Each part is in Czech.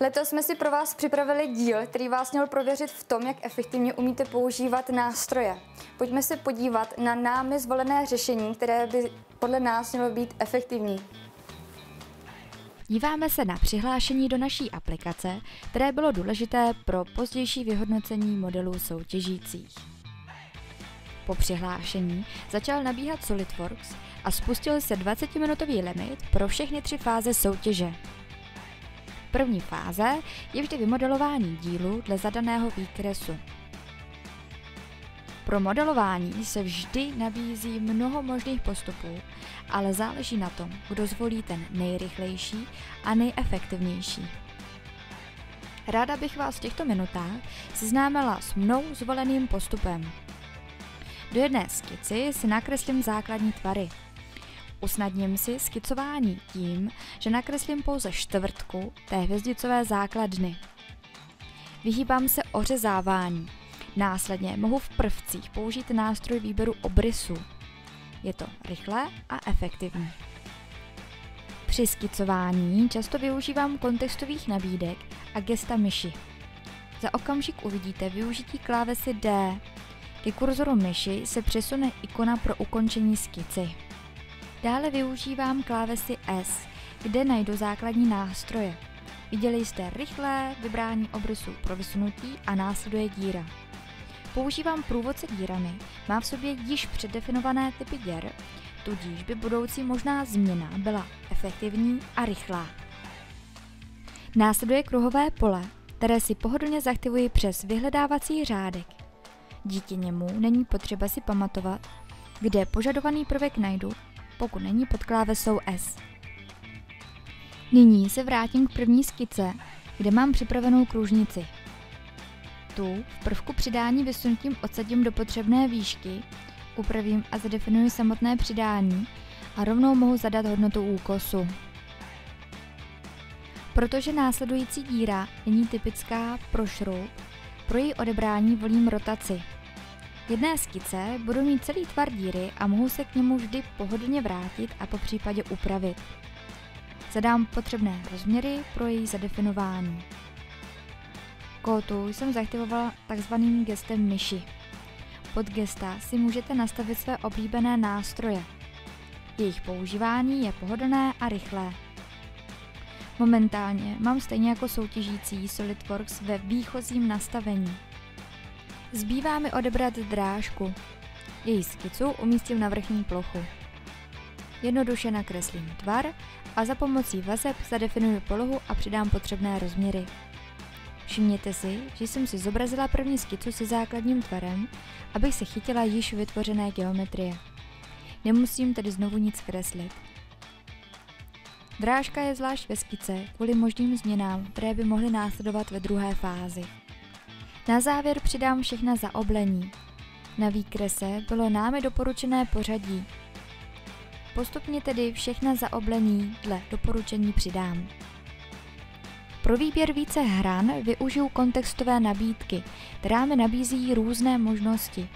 Letos jsme si pro vás připravili díl, který vás měl prověřit v tom, jak efektivně umíte používat nástroje. Pojďme se podívat na námi zvolené řešení, které by podle nás mělo být efektivní. Díváme se na přihlášení do naší aplikace, které bylo důležité pro pozdější vyhodnocení modelů soutěžících. Po přihlášení začal nabíhat SolidWorks a spustil se 20-minutový limit pro všechny tři fáze soutěže. První fáze je vždy vymodelování dílu dle zadaného výkresu. Pro modelování se vždy nabízí mnoho možných postupů, ale záleží na tom, kdo zvolí ten nejrychlejší a nejefektivnější. Ráda bych vás v těchto minutách seznámila s mnou zvoleným postupem. Do jedné skici si nakreslím základní tvary – Usnadním si skicování tím, že nakreslím pouze čtvrtku té hvězdicové základny. Vyhýbám se ořezávání. Následně mohu v prvcích použít nástroj výběru obrysu. Je to rychlé a efektivní. Při skicování často využívám kontextových nabídek a gesta myši. Za okamžik uvidíte využití klávesy D. Ke kurzoru myši se přesune ikona pro ukončení skici. Dále využívám klávesy S, kde najdu základní nástroje. Viděli jste rychlé vybrání obrysu pro vysunutí a následuje díra. Používám průvodce dírami, má v sobě již předdefinované typy děr, tudíž by budoucí možná změna byla efektivní a rychlá. Následuje kruhové pole, které si pohodlně zaktivuji přes vyhledávací řádek. Díky němu není potřeba si pamatovat, kde požadovaný prvek najdu pokud není pod klávesou S. Nyní se vrátím k první skice, kde mám připravenou kružnici. Tu v prvku přidání vysunutím odsadím do potřebné výšky, upravím a zadefinuji samotné přidání a rovnou mohu zadat hodnotu úkosu. Protože následující díra není typická pro šroub, pro její odebrání volím rotaci – jedné skice budu mít celý tvar díry a mohu se k němu vždy pohodlně vrátit a po případě upravit. Zadám potřebné rozměry pro její zadefinování. Kótu jsem zaktivovala takzvaným gestem myši. Pod gesta si můžete nastavit své oblíbené nástroje. Jejich používání je pohodlné a rychlé. Momentálně mám stejně jako soutěžící SolidWorks ve výchozím nastavení. Zbývá mi odebrat drážku. Její skicu umístím na vrchní plochu. Jednoduše nakreslím tvar a za pomocí vazeb zadefinuji polohu a přidám potřebné rozměry. Všimněte si, že jsem si zobrazila první skicu se základním tvarem, abych se chytila již vytvořené geometrie. Nemusím tedy znovu nic kreslit. Drážka je zvlášť ve skice kvůli možným změnám, které by mohly následovat ve druhé fázi. Na závěr přidám všechna zaoblení. Na výkrese bylo námi doporučené pořadí. Postupně tedy všechna zaoblení dle doporučení přidám. Pro výběr více hran využiju kontextové nabídky, která mi nabízí různé možnosti.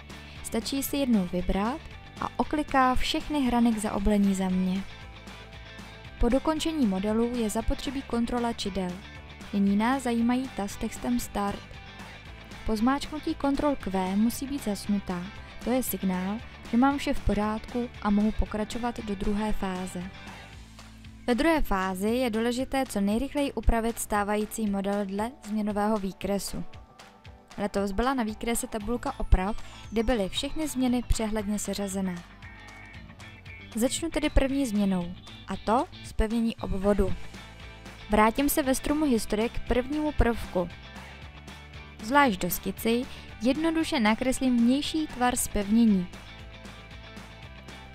Stačí si jednu vybrat a okliká všechny hrany k zaoblení za mě. Po dokončení modelu je zapotřebí kontrola čidel. Nyní nás zajímají ta s textem Start – po zmáčknutí Ctrl Q musí být zasnutá. To je signál, že mám vše v pořádku a mohu pokračovat do druhé fáze. Ve druhé fázi je důležité co nejrychleji upravit stávající model dle změnového výkresu. Letos byla na výkrese tabulka oprav, kde byly všechny změny přehledně seřazené. Začnu tedy první změnou, a to zpevnění obvodu. Vrátím se ve strumu historie k prvnímu prvku, Zvlášť do skici jednoduše nakreslím vnější tvar zpevnění.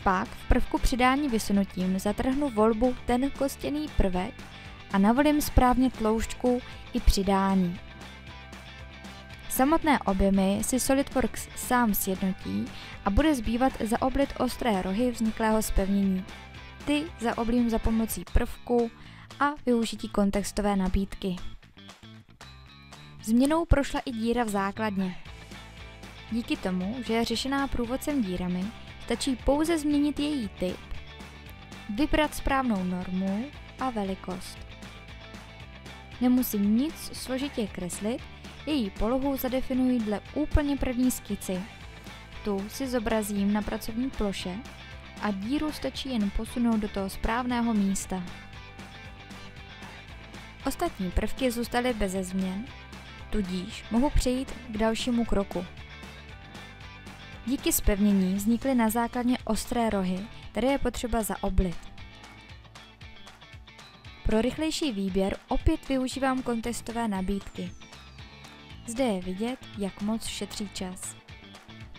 Pak v prvku přidání vysunutím zatrhnu volbu ten kostěný prvek a navolím správně tloušťku i přidání. Samotné objemy si SolidWorks sám sjednotí a bude zbývat zaoblit ostré rohy vzniklého zpevnění. Ty zaoblím za pomocí prvku a využití kontextové nabídky. Změnou prošla i díra v základně. Díky tomu, že je řešená průvodcem dírami, stačí pouze změnit její typ, vybrat správnou normu a velikost. Nemusím nic složitě kreslit, její polohu zadefinuji dle úplně první skici. Tu si zobrazím na pracovní ploše a díru stačí jen posunout do toho správného místa. Ostatní prvky zůstaly beze změn, tudíž mohu přejít k dalšímu kroku. Díky spevnění vznikly na základně ostré rohy, které je potřeba zaoblit. Pro rychlejší výběr opět využívám kontestové nabídky. Zde je vidět, jak moc šetří čas.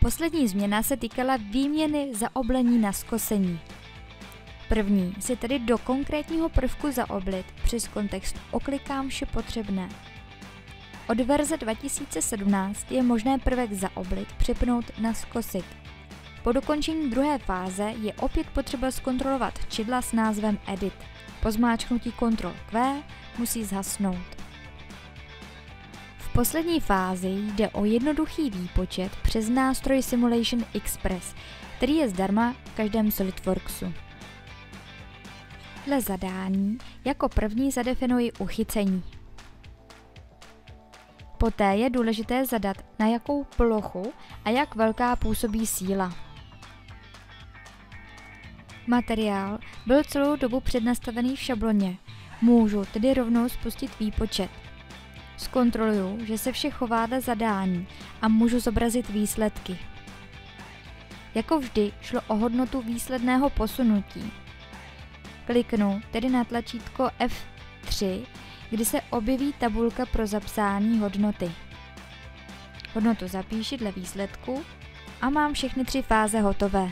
Poslední změna se týkala výměny zaoblení na skosení. První si tedy do konkrétního prvku zaoblit přes kontext oklikám vše potřebné. Od verze 2017 je možné prvek zaoblit přepnout na skosit. Po dokončení druhé fáze je opět potřeba zkontrolovat čidla s názvem Edit. Po zmáčknutí Ctrl Q musí zhasnout. V poslední fázi jde o jednoduchý výpočet přes nástroj Simulation Express, který je zdarma v každém SolidWorksu. Dle zadání jako první zadefinuji uchycení. Poté je důležité zadat, na jakou plochu a jak velká působí síla. Materiál byl celou dobu přednastavený v šabloně, můžu tedy rovnou spustit výpočet. Zkontroluju, že se vše chová dle zadání a můžu zobrazit výsledky. Jako vždy šlo o hodnotu výsledného posunutí. Kliknu tedy na tlačítko F3 kdy se objeví tabulka pro zapsání hodnoty. Hodnotu zapíši dle výsledku a mám všechny tři fáze hotové.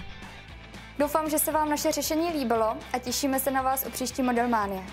Doufám, že se vám naše řešení líbilo a těšíme se na vás u příští Modelmánie.